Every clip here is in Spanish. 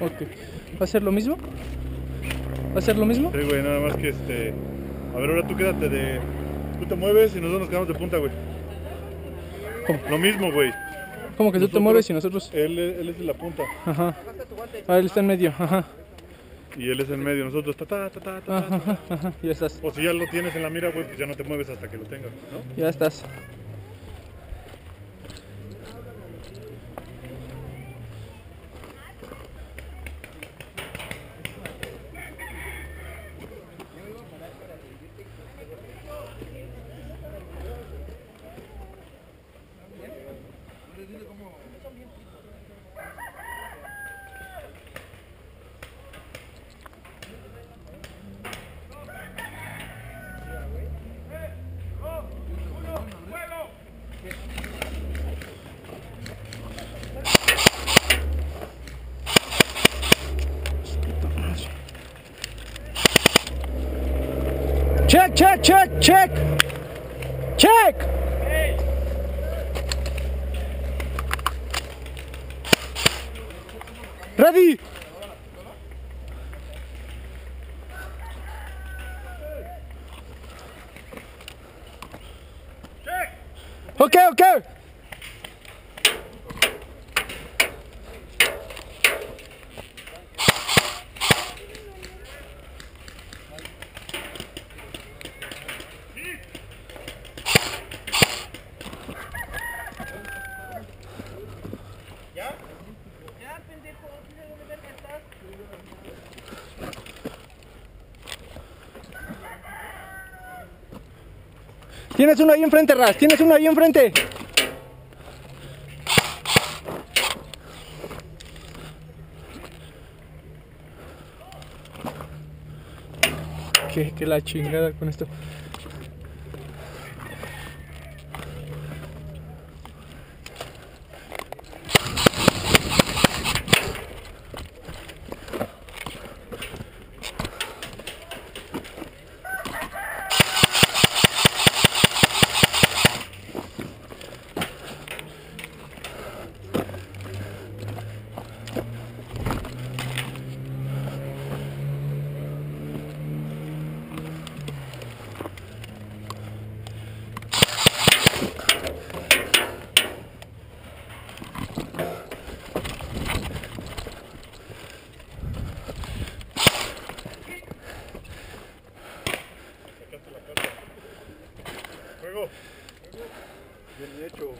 Ok. ¿Va a ser lo mismo? ¿Va a ser lo mismo? Sí, güey, nada más que este. A ver, ahora tú quédate de. Tú te mueves y nosotros nos quedamos de punta, güey. ¿Cómo? Lo mismo, güey. Como que tú te mueves y nosotros. Él, él es de la punta Ajá. Ah, él está en medio. Ajá. y él es en medio. Nosotros ta ta ta ta ta. ta, Ajá, ta. ajá, ajá. Ya estás. O si ya lo tienes en la mira, güey, pues ya no te mueves hasta que lo tengas, ¿no? Ya estás. dile cómo. Son bien ricos. Çek çek çek çek. Çek. Ready. Okay, okay. Tienes uno ahí enfrente, Ras. Tienes uno ahí enfrente. ¿Qué, qué la chingada con esto? Bien hecho.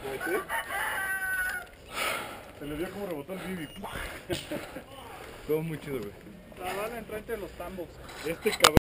Se le dio como rebotó el Bibi. Todo muy chido, güey. La bala entró entre los tambos. Este cabrón.